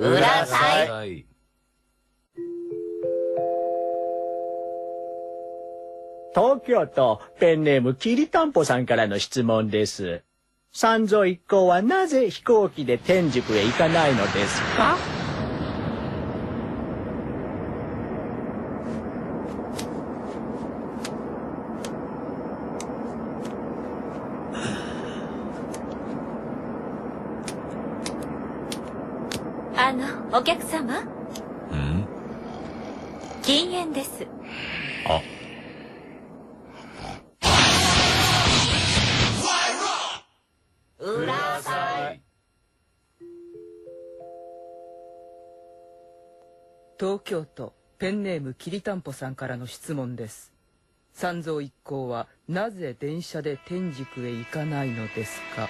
裏サイ東京都ペンネームきりたんぽさんからの質問です。三蔵一行はなぜ飛行機で天竺へ行かないのですか？あのお客様？うん？禁煙です。あ。裏サイ東京都ペンネームきりたんぽさんからの質問です。三蔵一行はなぜ電車で天竺へ行かないのですか？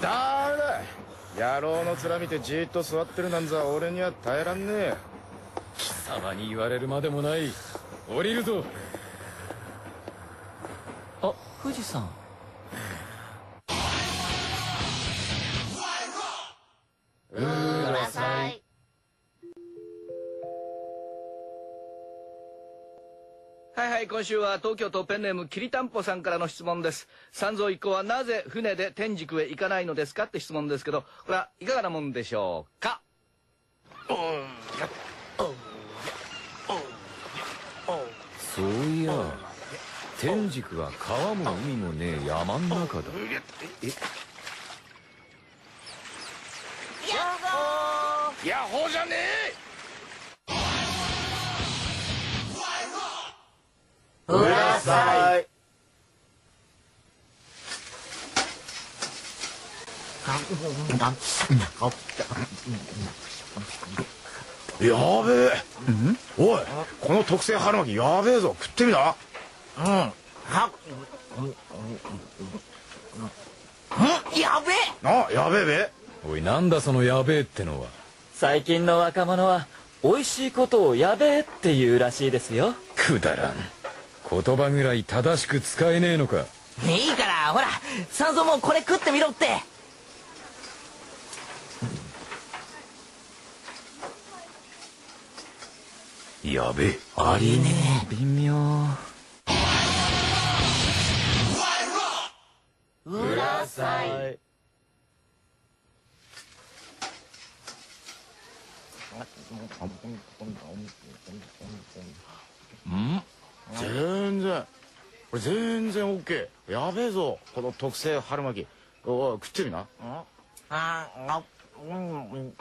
だ野郎の面。見てじっと座ってるなんざ俺には耐えらんねえ貴様に言われるまでもない降りるぞあ富士山今週は東京都ペンネームきりたんぽさんからの質問です。三蔵一行はなぜ船で天竺へ行かないのですかって質問ですけど、これはいかがなもんでしょうか？そういや天竺は川も海もねえ山ん中だ。ヤッホー！じゃね裏サイえやべえ。おいこの特製春巻きやべえぞ。食ってみな。やべえ。あやべえべ。おいなんだそのやべえってのは。最近の若者は美味しいことをやべえって言うらしいですよ。くだらん言葉ぐらい正しく使えねえのか。いいからほら三蔵もこれ食ってみろって。やべえ。ありえねえ。微妙。裏サイ全然これ全然オッケー。やべえぞ。この特製春巻き。おい食ってみな。ああうんうん。うん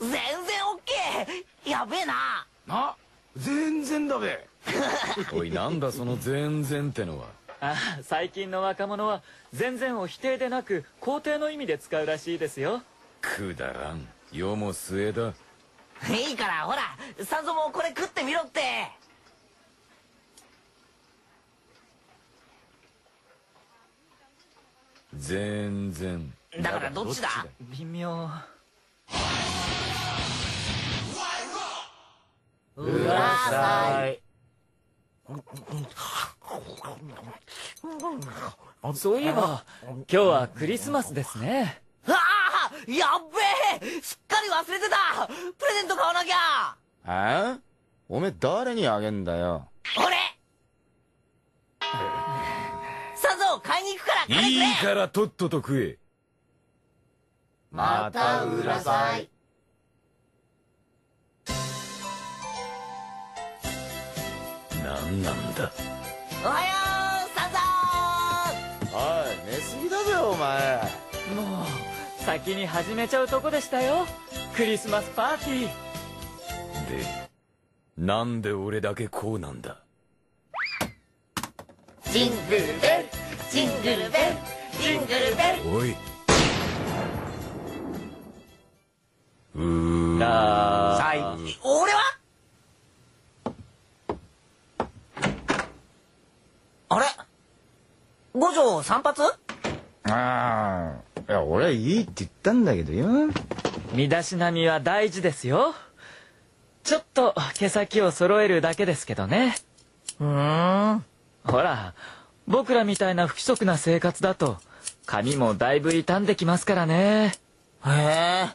全然オッケー。やべえな。な？全然だべ。おいなんだその全然ってのは。あ最近の若者は全然を否定でなく肯定の意味で使うらしいですよ。くだらん。世も末だ。いいからほら三蔵もこれ食ってみろって全然。だからどっちだ？微妙。裏サイそういえば今日はクリスマスですねああやっべえすっかり忘れてたプレゼント買わなきゃえおめえ誰にあげんだよ俺いいいからとっとと食え。また裏サイなんなんだ？おはよう三蔵おい寝すぎだぜお前。もう先に始めちゃうとこでしたよ。クリスマスパーティー。でなんで俺だけこうなんだ？ジングルベルジングルベル。ジングルベル。おい。うーあ。サイ俺は？あれ？五条散髪ああ。いや俺はいいって言ったんだけどよ。身だしなみは大事ですよ。ちょっと毛先を揃えるだけですけどね。うーん。ほら僕らみたいな不規則な生活だと髪もだいぶ傷んできますからね。へえ。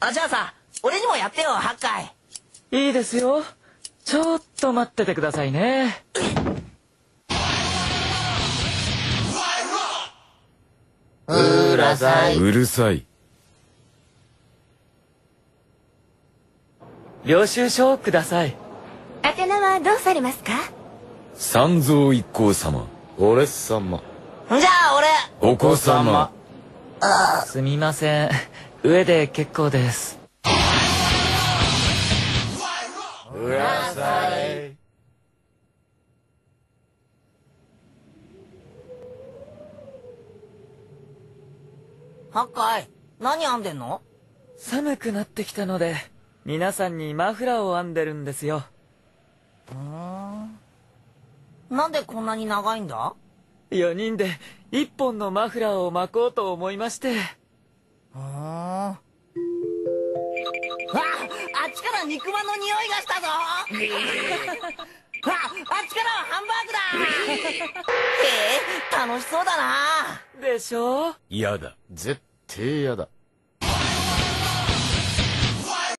あ、じゃあさ、俺にもやってよ、8回。いいですよ。ちょっと待っててくださいね。うらさい。うるさい。領収書をください。宛名はどうされますか？三蔵一行様俺様。じゃあ俺、お子様。すみません。上で結構です。うらさい。8回。何編んでんの？寒くなってきたので皆さんにマフラーを編んでるんですよなんでこんなに長いんだ？4人で1本のマフラーを巻こうと思いまして。うー。ん。わあ、あっちから肉まんの匂いがしたぞ。わあ、あっちからはハンバーグだ。へえ、楽しそうだな。でしょ？嫌だ。絶対やだ